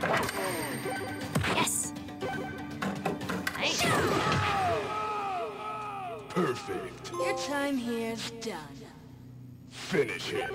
Yes! Nice. Perfect. Your time here's done. Finish him.